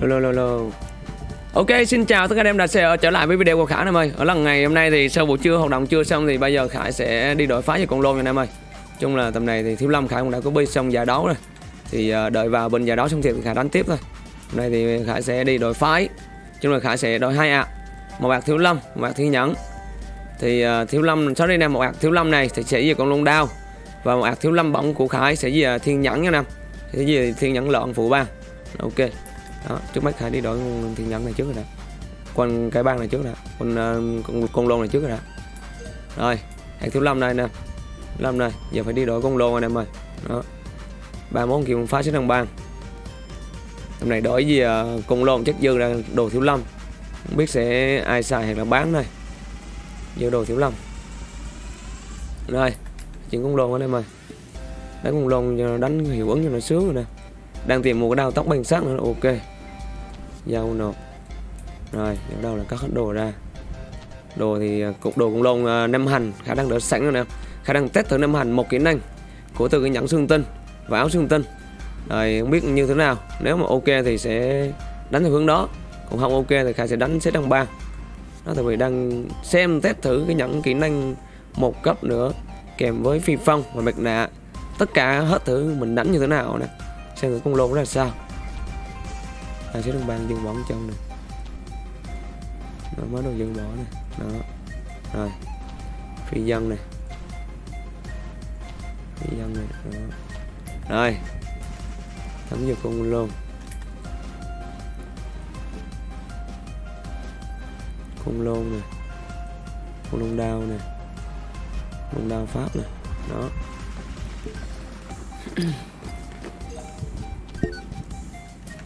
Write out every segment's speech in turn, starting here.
Lô lô lô Ok, xin chào tất cả anh em đã sẽ trở lại với video của Khải em ơi. Ở lần ngày hôm nay thì sau buổi trưa hoạt động chưa xong thì bây giờ Khải sẽ đi đổi phá cho con lôn anh em ơi. Chung là tầm này thì Thiếu Lâm Khải cũng đã có bi xong giải đấu rồi. Thì ờ, đợi vào bên giải đấu xong thì Khải đánh tiếp thôi. Hôm nay thì Khải sẽ đi đổi phái. Chung là Khải sẽ đổi hai ạc Một bạc Thiếu Lâm, một bạc Thiên Nhẫn. Thì uh, Thiếu Lâm, sau đây nè một ạc Thiếu Lâm này thì sẽ về con lôn đao. Và một ạc Thiếu Lâm bóng của Khải sẽ về ờ, Thiên Nhẫn nha anh em. Sẽ về Thiên Nhẫn lợn phụ ba. Ok đó trước mắt khải đi đổi con thiên nhẫn này trước rồi đã con cái băng này trước đã con uh, con, con lôn này trước rồi đã rồi hạt thiếu lâm đây nè. Lâm này giờ phải đi đổi con lôn anh em ơi. Đó. Ba món kia phá sức thằng bang. Hôm nay đổi gì uh, con lôn chắc dư là đồ thiếu lâm. Không biết sẽ ai xài hay là bán này dư đồ thiếu lâm. Rồi chuyện con lôn anh em ơi. Đánh con lôn ờ, đánh hiệu ứng cho nó sướng rồi nè. Đang tìm một cái đao tóc bằng sắc nữa ok giao nộp. Rồi, bắt đâu là cắt hết đồ ra. Đồ thì à, cục đồ cũng lông à, năm hành, khả năng đỡ sẵn rồi nè. Khả năng test thử năm hành một kỹ năng của từ cái nhẫn xương tinh và áo xương tinh. Rồi, không biết như thế nào. Nếu mà ok thì sẽ đánh theo hướng đó. Còn không ok thì khả sẽ đánh xếp đăng ba. Nó tại vì đang xem test thử cái nhẫn kỹ năng một cấp nữa, kèm với phi phong và mặt nạ. Tất cả hết thử mình đánh như thế nào nè. Xem thử con lôn ra sao ta sẽ đồng ban dừng bỏ chân này nó mới được dừng bỏ này đó. Rồi. Phi dân này phi dân này đó. rồi. Thấm vô cung luôn, cung lôn này cung lôn đao này cung đao pháp này đó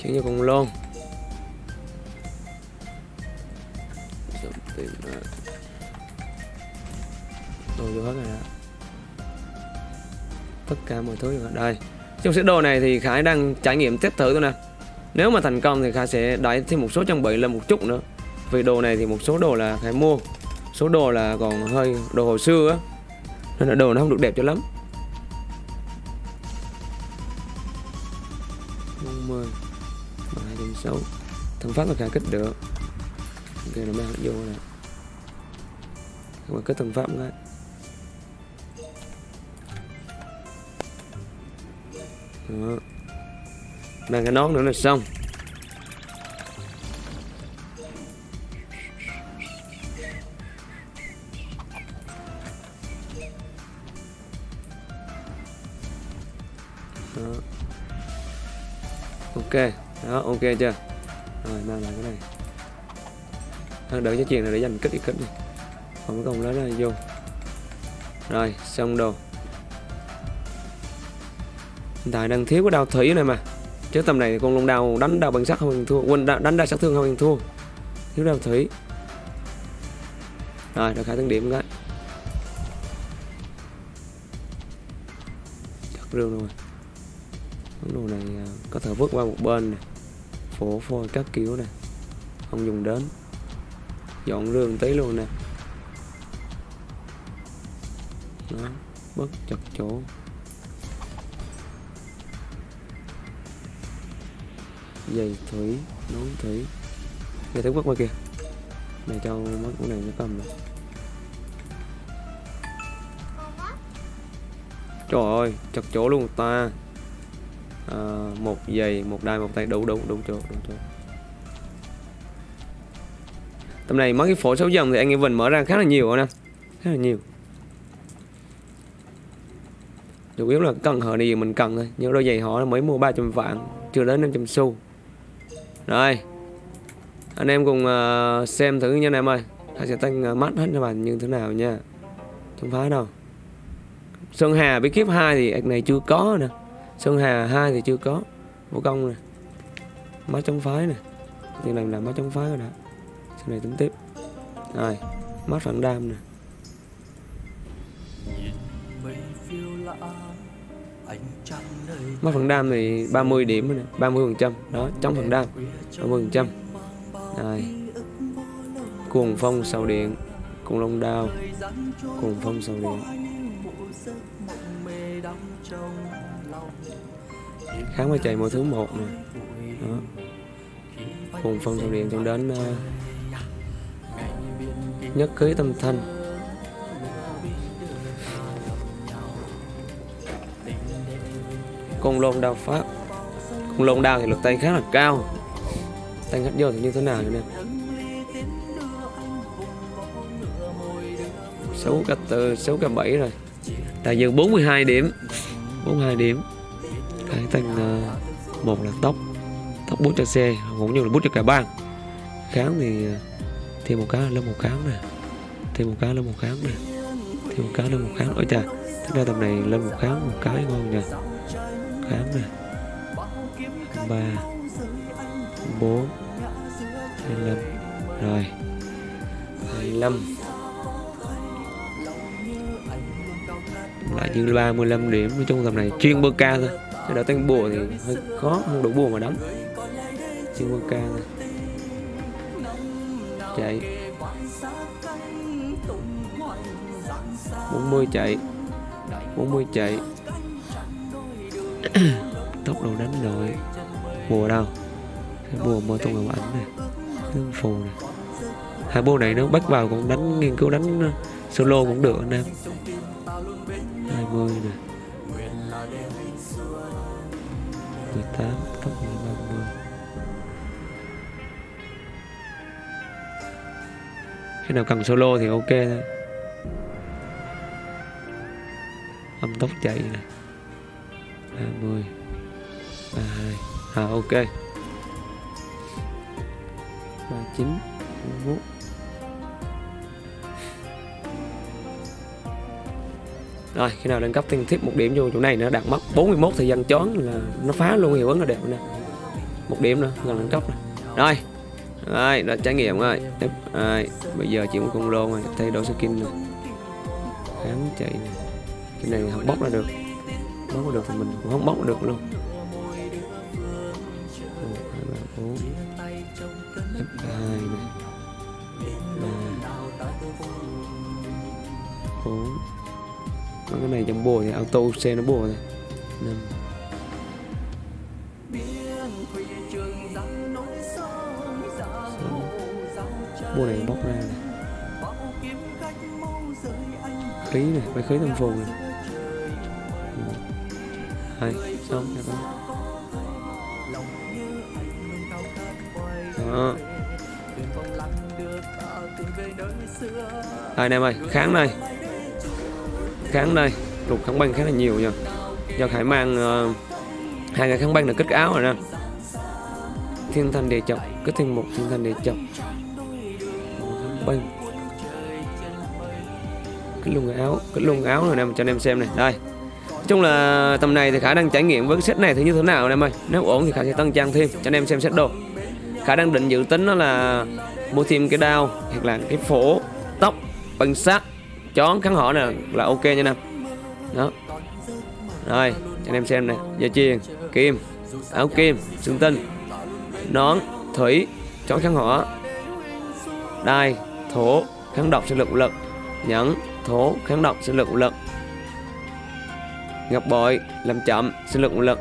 chuyển cho con lôn. Xong tìm ra đồ vô hết rồi đó. Tất cả mọi thứ ở đây. Trong set đồ này thì khải đang trải nghiệm test thử thôi nè. Nếu mà thành công thì khải sẽ đẩy thêm một số trang bị lên một chút nữa. Vì đồ này thì một số đồ là khải mua. Số đồ là còn hơi đồ hồi xưa á. Nên là đồ nó không được đẹp cho lắm. Xấu. Thân pháp là khả kích được ok, nó mang vô nè mà kết thân pháp ngay. Đó. Mang cái nón nữa là xong. Đó. ok đó, ok chưa? Rồi mang lại cái này. Đang đợi cái chuyện này để dành kích đi kích đi. Không công lấy ra vô. Rồi, xong đồ. Hiện tại đang thiếu cái đao thủy này mà. Chứ tầm này thì con lông đao đánh đao bằng sắt không thua. Quên đánh đao sát thương không thua. Thiếu đao thủy. Rồi được khai tăng điểm cái. Chắc rương rồi món đồ này à, có thể vứt qua một bên này phổ phôi các kiểu này không dùng đến. Dọn rương tí luôn nè. Đó bớt chật chỗ. Dây thủy, nón thủy. Dây thủy quất qua kìa. Này cho mấy con này nó cầm này trời ơi, chật chỗ luôn ta à, một giày một đai một tay đủ đủ đủ chỗ đủ chỗ. Tầm này mấy cái phổ sáu dòng thì anh em mình mở ra khá là nhiều anh em khá là nhiều. Chủ yếu là cần hờ này mình cần thôi. Nhưng đôi giày họ mới mua 300 vạn chưa đến 500 xu. Rồi. Anh em cùng uh, xem thử nha anh em ơi. Thầy sẽ tăng uh, mắt hết cho bạn như thế nào nha. Không phá đâu. Sơn Hà bí kíp 2 thì này chưa có nè Sơn Hà 2 thì chưa có. Vũ công nè. Má chống phái nè. Tiền này là má chống phái rồi đã Sau này tính tiếp. Rồi, má phản đam nè. Má phản đam thì 30 điểm rồi nè. 30 phần trăm. Đó, chống phản đam. 30 phần trăm. Rồi. Cuồng phong sầu điện. Cuồng long đao. Cuồng phong sầu điện. Kháng vai chạy mùa thứ một nè đó. Cùng phân sầu điện cho đến uh, nhất cưới tâm thanh. Cùng lôn đao pháp cùng lôn đao thì lực tay khá là cao. Tay khách vô thì như thế nào nữa nè? Sáu cặp từ sáu cặp bảy rồi. Tại dư 42 điểm 42 điểm cái tăng uh, một là tốc tốc bút cho xe cũng như là bút cho cả bang. Kháng thì ờ, thêm một cái là một kháng nè thêm một cái là một kháng nè thêm một cái là một kháng. Ôi chà tính ra tầm này lên một kháng một cái ngon nha kháng nè. Ba bốn hai rồi. Hai năm, lại như 35 điểm. Nói chung tầm này chuyên bơ ca thôi cái đỡ tên bùa thì hơi khó, không đủ bùa mà đánh. Chuyên bơ ca. Này. chạy 40 chạy. 40 chạy. Tốc độ đánh rồi bùa đâu? Cái bùa mơ tung ngọc ảnh này Thương phù này hai bùa này nó bắt vào cũng đánh, nghiên cứu đánh uh, solo cũng được anh em. 20 nè. 18 tốc độ 30 khi nào cần solo thì ok thôi. Âm tốc chạy nè. 30 32 à ok. 39 41 rồi, khi nào lên cấp thêm tiếp một điểm vô chỗ này nữa, đạt mất 41 thời gian chón là nó phá luôn hiệu ứng là đẹp nè. Một điểm nữa, gần lên cấp này. rồi rồi đã trải nghiệm rồi. Tiếp, rồi, bây giờ chỉ một con lô rồi, thay đổi skin rồi kháng chạy này. cái này không bóc ra được. Bóc ra được thì mình cũng không bóc ra được luôn. F2 này bốn còn cái này trong bùa thì auto xe nó bùa này Nên... bùa này bóc ra này. Khí này, phải khí tâm phù này. Ừ. Hai xong cho con đó. Hai anh em ơi, kháng này kháng đây. Lục kháng băng khá là nhiều nha. Do khải mang uh, hai cái kháng băng là cất áo rồi nè. Thiên thanh địa chọc cất thêm một thiên thanh địa chọc. Kháng băng. Cất luôn cái áo cất luôn cái áo rồi nè cho anh em xem này. Đây. Nói chung là tầm này thì khả đang trải nghiệm với set này thì như thế nào anh em ơi? Nếu ổn thì khả sẽ tăng trang thêm cho anh em xem set đồ. Khả đang định dự tính đó là mua thêm cái đao hoặc là cái phổ tóc bằng sắt chón kháng họ nè, là ok nha nam đó. Rồi cho anh em xem này dây chuyền kim. À, Áo kim xương tinh. Nón, thủy, chón kháng họ đai thổ kháng độc sinh lực lực. Nhẫn, thổ kháng độc sinh lực lực. Ngọc bội làm chậm, sinh lực lực.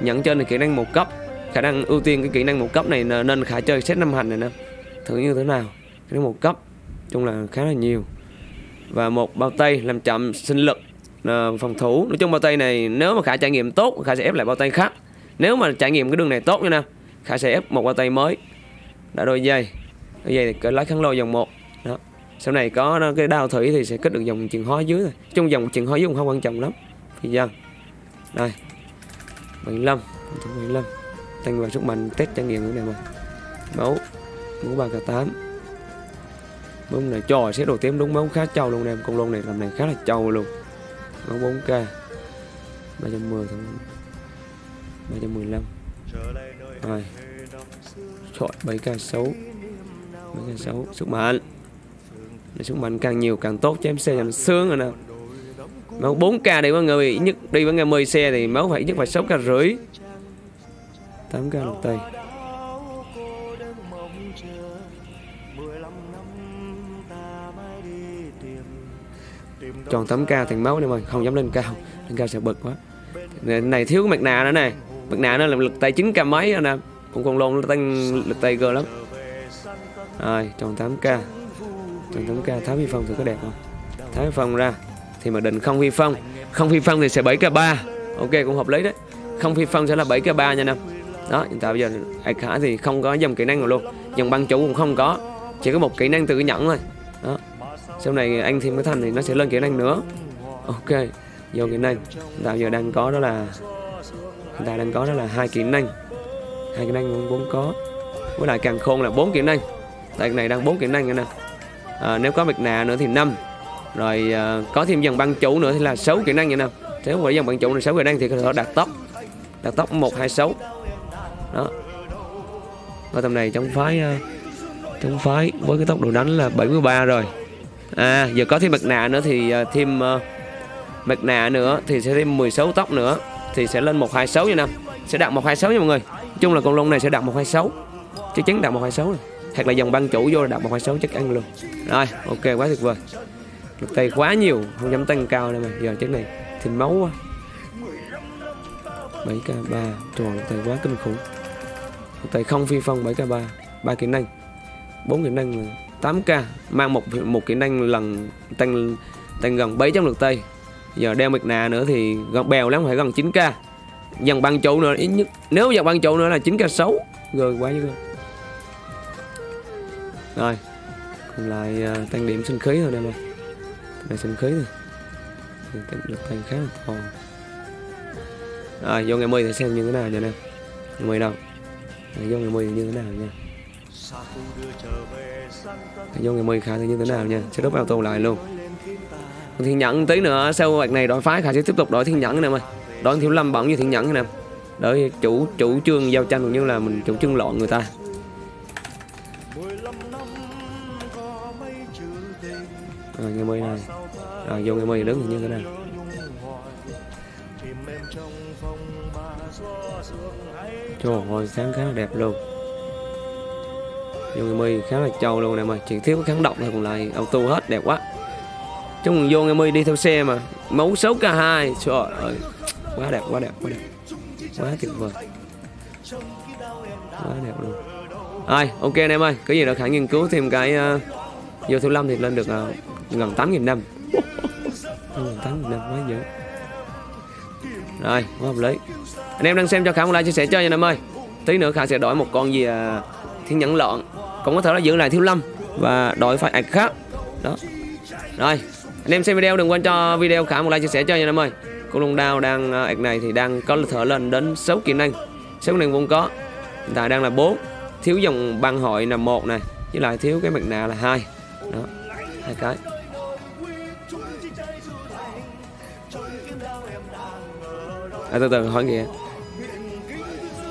Nhẫn trên là kỹ năng một cấp. Khả năng ưu tiên cái kỹ năng một cấp này nên khả chơi set năm hành này nè. Thử như thế nào? Kỹ năng một cấp, chung là khá là nhiều và một bao tay làm chậm sinh lực à, phòng thủ. Nói chung bao tay này nếu mà khả trải nghiệm tốt khả sẽ ép lại bao tay khác. Nếu mà trải nghiệm cái đường này tốt như nào khả sẽ ép một bao tay mới. Đã đôi dây đôi dây thì cỡ lái kháng lôi dòng một. Đó. Sau này có cái đao thủy thì sẽ kết được dòng chừng hóa dưới thôi. Chung dòng chừng hóa dưới cũng không quan trọng lắm. Thì dân đây. 75 75 tăng vào sức mạnh test trải nghiệm cái này mà máu. Máu ba k tám bông này, trời sẽ đầu tím đúng bóng khá trâu luôn em. Con lông này làm này khá là trâu luôn. Nó 4k 310 tháng 315 rồi. Chọi 7k 6 7k 6 sức mạnh. Để sức mạnh càng nhiều càng tốt cho em. Xe làm sướng rồi nè. Máu 4k đi mọi người nhất đi với ngày 10 xe thì máu phải nhất phải 6k rưỡi. 8k một tay. Tròn 8k thành máu này mà không dám lên cao. Lên cao sẽ bực quá. Này, này thiếu mặt nạ nữa này mặt nạ nó là lực tay 9 k mấy anh em cũng còn lôn nó tăng lực tay cơ lắm. Rồi tròn 8k tròn 8k tháo vi phong thì có đẹp không? Tháo vi phong ra. Thì mà định không vi phong. Không phi phong thì sẽ 7k3 ok cũng hợp lý đấy. Không phi phong sẽ là 7k3 nha năm đó hiện tại bây giờ ai khả thì không có dòng kỹ năng nào luôn. Dòng băng chủ cũng không có. Chỉ có một kỹ năng từ cái nhẫn thôi sau này anh thêm cái thành thì nó sẽ lên kỹ năng nữa. Ok vô kỹ năng tạo giờ đang có đó là hiện tại đang có đó là hai kỹ năng hai kỹ năng vốn có. Với lại càng khôn là bốn kỹ năng tại cái này đang bốn kỹ năng nữa nè. À, nếu có mặt nạ nữa thì năm. Rồi à, có thêm dòng băng chủ nữa thì là sáu kỹ năng vậy nè. Nếu mà dòng băng chủ này sáu kỹ năng thì có thể đạt tóc đạt tóc một hai sáu. Đó. Ở tầm này trong phái à, trong phái với cái tốc độ đánh là 73 rồi à giờ có thêm mặt nạ nữa thì uh, thêm à, uh, mặt nạ nữa thì sẽ thêm 16 tóc nữa thì sẽ lên 126 nha năm sẽ đạt 126 nha mọi người. Nói chung là con lông này sẽ đạt 126 chắc chắn đạt 126 rồi. Hoặc là dòng băng chủ vô là đạt 126 chắc ăn luôn. Rồi ok quá tuyệt vời. Lực tay quá nhiều không dám tăng cao đây mà. Giờ chắc này thì máu quá. 7k3 tròn lực tay quá kinh khủng. Lực tay không phi phong 7k3 ba kỹ năng. Bốn kỹ năng 8k mang một một kỹ năng lần tăng tăng gần 700 lượt tay giờ đeo mặt nạ nữa thì gần bèo lắm phải gần 9k dần băng trụ nữa ít nhất nếu dần băng trụ nữa là 9k 6 rồi quá chứ rồi còn lại uh, tăng điểm sinh khí thôi em ơi này sinh khí thôi. Tăng được tăng khá là to. Rồi vô ngày 10 thì xem như thế nào nha em ngày 10 đâu? Rồi, vô ngày 10 thì như thế nào nha? Vô ngày 10 khá như thế nào nha? Sẽ đốt auto lại luôn. Thiên nhẫn tí nữa sau hoạt này đổi phái khả sẽ tiếp tục đổi thiên nhẫn nè em ơi. Đổi thiếu lâm bỏng như thiên nhẫn nè đợi chủ chủ trương giao tranh cũng như là mình chủ trương loạn người ta. À, ngày mười này. À, vô ngày mười đứng như thế nào? Trời ơi sáng khá là đẹp luôn vô ngày mười khá là trâu luôn em mà. Chỉ thiếu cái kháng độc thôi còn lại auto hết đẹp quá. Chung vô em mười đi theo xe mà. Mẫu số K hai. Trời ơi. Quá đẹp quá đẹp quá đẹp. Quá tuyệt vời. Quá đẹp luôn. Rồi ok anh em ơi. Cái gì đó khả nghiên cứu thêm cái uh, vô thứ năm thì lên được uh, gần tám nghìn năm. Gần tám nghìn năm quá dữ rồi quá hợp lý. Anh em đang xem cho khả một like chia sẻ cho nha anh em ơi. Tí nữa khả sẽ đổi một con gì uh, thiên nhẫn lợn cũng có thể là giữ lại thiếu lâm và đổi phải ảnh khác. Đó. Rồi anh em xem video đừng quên cho video khả một like chia sẻ cho nha em ơi. Cô long đao đang à, ạc này thì đang có thở lên đến 6 kỹ năng. 6 kỹ năng vốn có. Hiện tại đang là 4 thiếu dòng băng hội là một này với lại thiếu cái mặt nạ là hai. Đó hai cái. À, từ từ hỏi kìa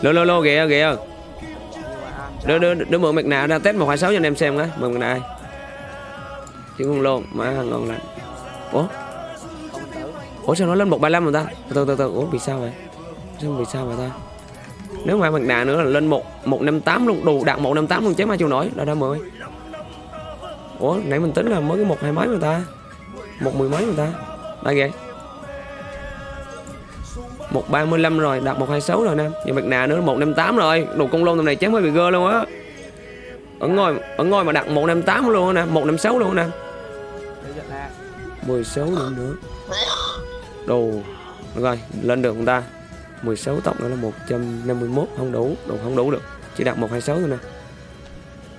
lô lô lô kìa kìa đưa đưa đưa mượn mặt nạ ra test một hai sáu cho anh em xem cái. Mượn mặt nạ ai? Chứ không lô mà hàng ngon lành. Ủa? Ủa sao nó lên 135 rồi ta? Từ từ từ ủa vì sao vậy? Sao vì sao vậy ta? Nếu mà mặt nạ nữa là lên một 158 luôn, đủ đạt 158 luôn, chém ai chịu nổi. Là đã mười. Ủa, nãy mình tính là mới cái một hai mấy người ta? Một mười mấy người ta? Đây kìa một ba mươi lăm rồi đạt một hai sáu rồi nè giờ mặt nạ nữa một năm tám rồi. Đồ công lôn tầm này chém hơi bị gơ luôn á. Ở ngôi ở ngôi mà đặt một năm tám luôn nè một năm sáu luôn nè 16 điểm nữa Đồ Được rồi lên được người ta? 16 tốc nữa là 151 Không đủ Đồ không đủ được. Chỉ đặt 126 thôi nè.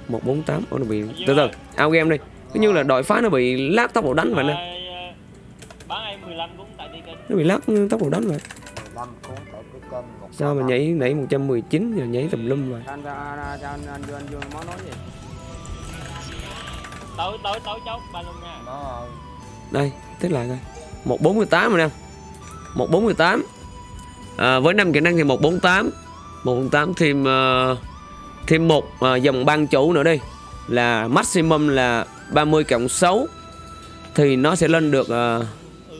148 Ủa nó bị Từ từ Out game đi. Cứ như là đội phá nó bị lát tốc độ đánh vậy nè. Nó bị lát tốc độ đánh vậy Sao mà nhảy nãy 119 giờ nhảy tùm lum rồi tối tối tối chốt ba luôn nha. Đây test lại coi. 148 rồi nè. 148 à, với 5 kỹ năng thì 148 148 thêm uh, thêm một uh, dòng băng chủ nữa đi. Là maximum là 30 cộng 6 thì nó sẽ lên được uh,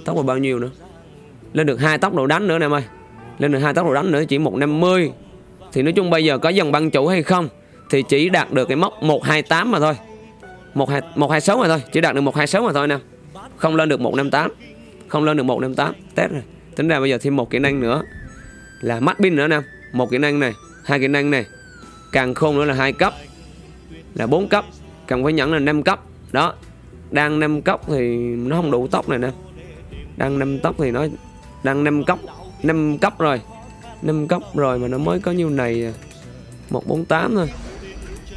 tốc độ bao nhiêu nữa lên được hai tốc độ đánh nữa nè em ơi. Lên được hai tốc độ đánh nữa chỉ 150 thì nói chung bây giờ có dòng băng chủ hay không thì chỉ đạt được cái mốc 128 mà thôi. 12, 126 mà thôi chỉ đạt được 126 mà thôi nè. Không lên được 158 không lên được 158 test rồi. Tính ra bây giờ thêm một kỹ năng nữa. Là mắt pin nữa nè. Một kỹ năng này hai kỹ năng này. Càng khôn nữa là hai cấp. Là 4 cấp. Cần phải nhẫn là 5 cấp. Đó. Đang 5 cấp thì nó không đủ tóc này nè. Đang 5 tóc thì nó đang 5 cốc 5 cốc rồi. 5 cốc rồi mà nó mới có nhiêu này à? 148 thôi.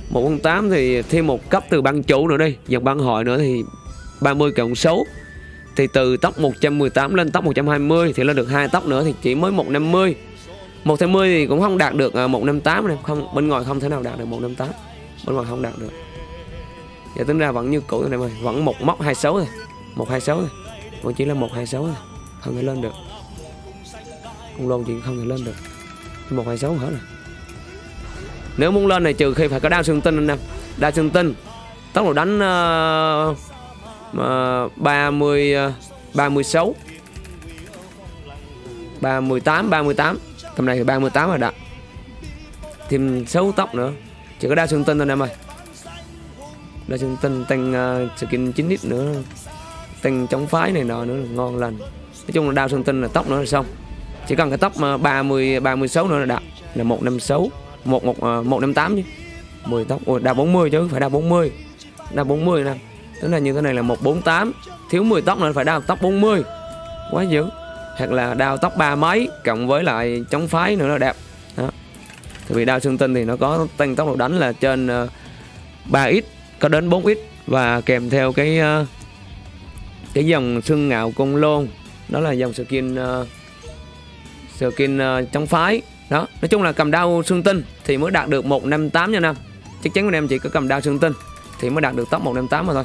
148 thì thêm một cấp từ băng chủ nữa đi. Dòng băng hội nữa thì 30 cộng số. Thì từ tóc 118 lên tóc 120 thì lên được hai tóc nữa thì chỉ mới 150 150 thì cũng không đạt được à, 158 này không, bên ngoài không thể nào đạt được 158 bên ngoài không đạt được. Giờ tính ra vẫn như cũ rồi này ơi. Vẫn một móc 26 thôi. 126 thôi. Vẫn chỉ là 126 thôi. Không thể lên được con lon chỉ không thể lên được. 126 hết nè? Nếu muốn lên này trừ khi phải có đao xương tinh anh em. Đao xương tinh tốc độ đánh uh, uh, 30 uh, 36 38 38 tầm này thì 38 rồi đã thêm 6 tóc nữa. Chỉ có đa xương tinh thôi em ơi. Đa xương tinh tăng uh, skin 9 ít nữa. Tăng chống phái này nọ nữa là ngon lành. Nói chung là đa xương tinh là tóc nữa là xong chỉ cần cái tóc mà 30 36 nữa là đạt là 156 một một à, uh, 158 chứ. 10 tóc. Ôi, đa 40 chứ phải đa 40 đa 40 nè. Tức là như thế này là 148 thiếu 10 tóc nữa phải đa tóc 40 quá dữ. Hoặc là đao tóc ba mấy cộng với lại chống phái nữa là đẹp. Đó. Thì vì đao xương tinh thì nó có tăng tốc độ đánh là trên à, 3x có đến 4x và kèm theo cái à, cái dòng xương ngạo cung lôn. Đó là dòng skin uh, skin uh, ờ, chống phái. Đó nói chung là cầm đao xương tinh thì mới đạt được 158 nha năm chắc chắn anh em chỉ có cầm đao xương tinh thì mới đạt được top 158 mà thôi.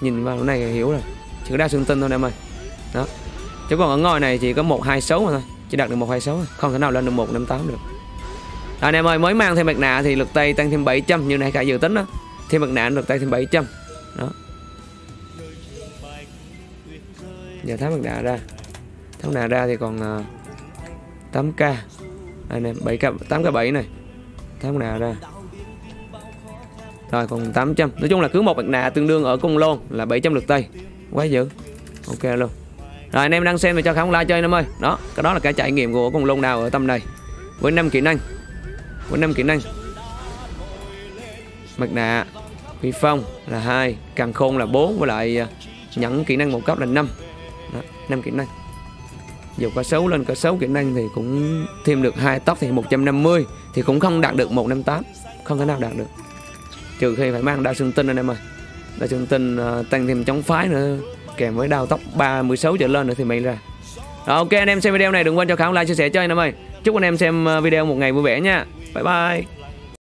Nhìn vào này hiểu rồi chỉ có đao xương tinh thôi em ơi. Đó chứ còn ở ngôi này chỉ có 126 mà thôi chỉ đạt được 126 thôi. không thể nào lên được 158 được. Anh em ơi mới mang thêm mặt nạ thì lực tay tăng thêm 700 như này cả dự tính đó. Thêm mặt nạ lực tay thêm 700 đó. Giờ tháo mặt nạ ra. Tháo mặt nạ ra thì còn uh, 8k anh em 7k 8k 7 này. Tháng nào ra? Rồi còn 800 nói chung là cứ một mặt nạ tương đương ở cung lôn là 700 lượt tay. Quá dữ. Ok luôn. Rồi anh em đang xem và cho khán like chơi em ơi. Đó cái đó là cái trải nghiệm của cung lôn nào ở tầm này. Với 5 kỹ năng. Với 5 kỹ năng. Mặt nạ phi phong là hai càng khôn là 4 với lại à, nhẫn kỹ năng một cấp là 5 đó, 5 kỹ năng dù có xấu lên có xấu kỹ năng thì cũng thêm được hai tóc thì 150 thì cũng không đạt được 158 không thể nào đạt được. Trừ khi phải mang đa xương tinh anh em ơi đa xương tinh uh, tăng thêm chống phái nữa kèm với đao tóc 36 trở lên nữa thì mình ra. Đó, ok anh em xem video này đừng quên cho khảo like chia sẻ cho anh em ơi. Chúc anh em xem ờ, video một ngày vui vẻ nha. Bye bye.